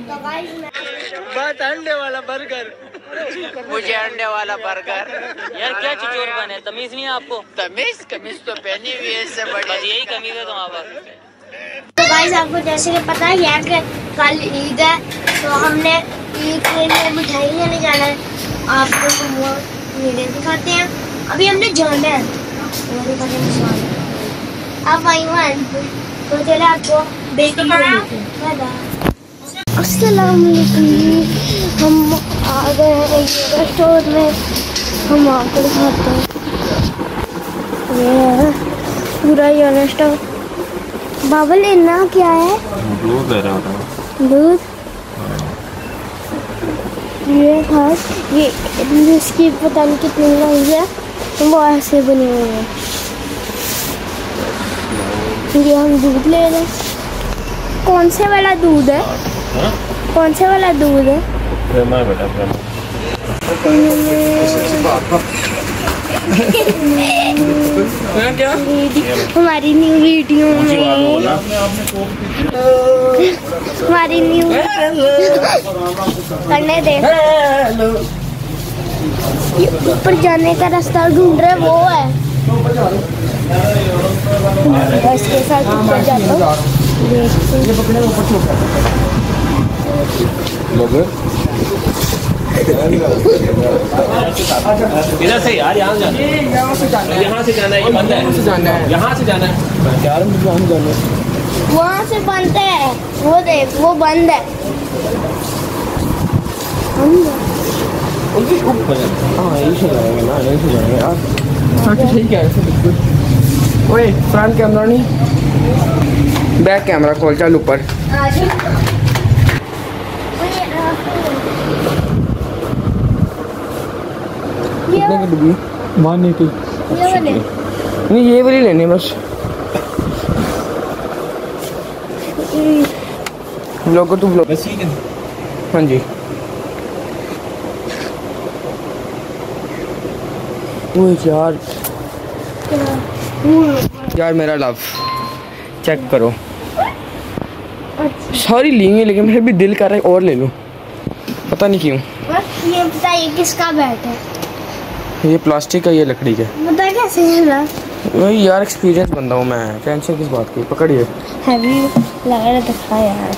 तो गाइस मैं बस अंडे वाला बर्गर मुझे अंडे वाला बर्गर यार क्या चिचोर बने? तमीज नहीं है आपको? तमीज कमीज तो पहनी हुई है इससे बस बड़ी यही कमीज है तुम्हारे पास। तो गाइस आपको जैसे कि पता ही है कि कल ईद है तो हमने ईद के लिए मिठाई लेने जाना है। आपको तो वो वीडियो दिखाते हैं। अभी हमने जाना है। वो दिखाते हैं। आप आई हुआ तो चले आपको बेटी हम आ गए हैं स्टोर में। हम आकर खाते हैं। ये है पूरा योगा स्टोर बाबा लेना क्या है? दूध ले रहा था दूध? ये खास ये इसकी पता नहीं कितनी महँगी है। तो वो ऐसे बनी हुई है। ये हम दूध ले रहे हैं। कौन से वाला दूध है? कौन से वाला दूध है? प्रेमा हमारी न्यू वीडियो में। हमारी न्यू करने दे। ऊपर जाने का रास्ता ढूंढ रहे वो है। बस के साथ ऊपर जाता हूँ। देखते हैं। इधर से यार यहाँ जाना है यहाँ से जाना है। यहाँ से जाना है ये बंद है। यहाँ से जाना है। यार वहाँ से बंद है। वो देख वो बंद है। बंद है। हाँ यही से जाएँगे ना यही से जाएँगे। यार हाँ तो ठीक है ऐसे बिल्कुल। ओए फ्रंट कैमरा नहीं? बैक कैमरा खोल चल ऊपर। वन एटी नहीं ये वाली लेनी बस। लोगो टू ब्लॉग है। हाँ जी। ओए यार। यार मेरा लव चेक करो. सारी ली हैं लेकिन फिर भी दिल कर रहा है और ले लूँ. पता नहीं क्यों. बस ये बताइए किसका बैट है? ये प्लास्टिक का ये लकड़ी का. बता कैसे है ना? वही यार एक्सपीरियंस बंदा हूँ मैं. टेंशन किस बात की? पकड़िए हैवी लग रहा दिखा यार.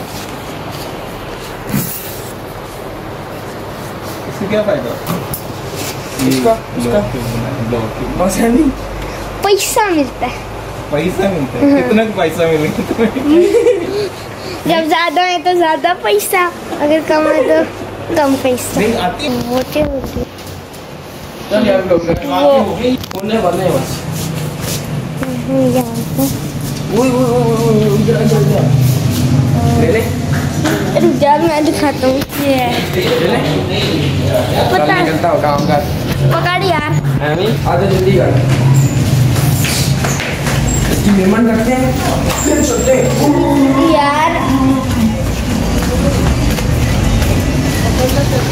इससे क्या फ़ायदा? इसका? इसका? बस है नहीं. पैसा मिलता है। पैसा मिलता है? कितना का पैसा मिलेगा जब ज़्यादा है तो ज़्यादा पैसा अगर कम है तो कम पैसा। नहीं आती मोटे हैं हैं। ले रुक जा मैं दिखाता हूँ। है। पता है। हो पकड़ यार। है जल्दी कर। इसकी मेहमान रखते हैं। फिर चलते यार।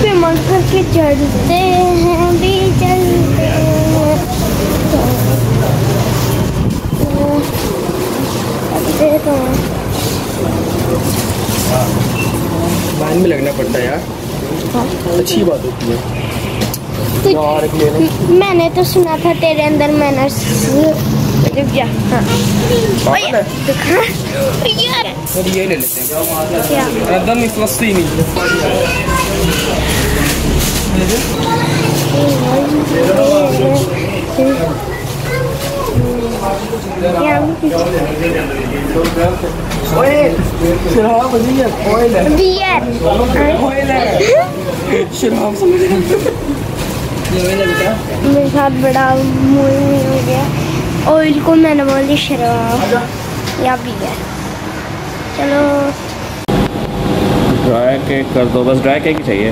पेमेंट करके चढ़ते हैं भी चलते हैं। चलते तो। हैं। लाइन में लगना पड़ता है यार। अच्छी बात होती है। म- मैंने तो सुना था तेरे अंदर मैनर्स। जा हाँ है फिर ये ले लेते हैं एकदम ही ओए शराब ऑयल है है शराब समझ मेरे साथ बड़ा मुँह हो गया ऑयल को मैंने बोल शराब या भी है। चलो। ड्राई केक कर दो बस ड्राई केक ही चाहिए।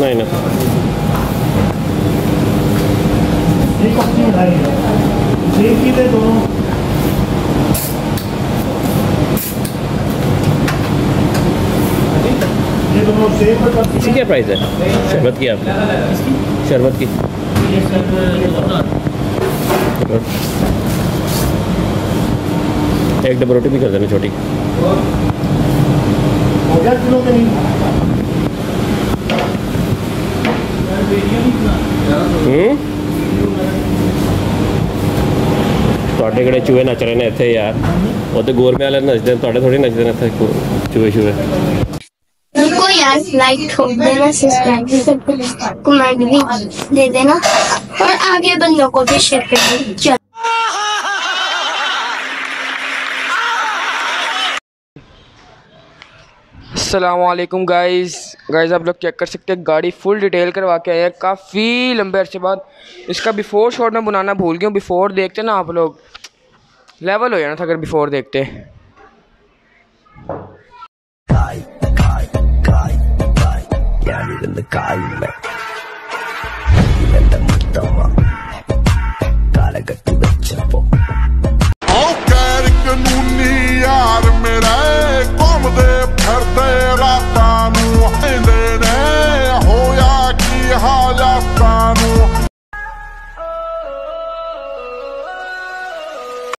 नहीं नहीं। इसकी क्या प्राइस है? शरबत की आप? शरबत की। एक डबल रोटी भी कर देना छोटी। ਤੁਹਾਡੇ ਕਿਹੜੇ ਚੂਹੇ ਨੱਚ ਰਹੇ ਨੇ ਇੱਥੇ ਯਾਰ? ਉਹ ਤੇ ਗੋਰਮੇ ਵਾਲੇ ਨੱਚਦੇ ਤੁਹਾਡੇ ਥੋੜੀ ਨੱਚਦੇ ਨੇ ਇੱਥੇ लाइक ठोक देना सब्सक्राइब कमेंट भी दे देना और आगे बंदों को भी शेयर कर चल असलकम गाइज़ गाइज़ आप लोग चेक कर सकते हैं गाड़ी फुल डिटेल करवा के आए काफ़ी लंबे अरसे बाद इसका बिफोर शॉट में बनाना भूल गया बिफोर देखते ना आप लोग लेवल हो जाना था अगर बिफोर देखते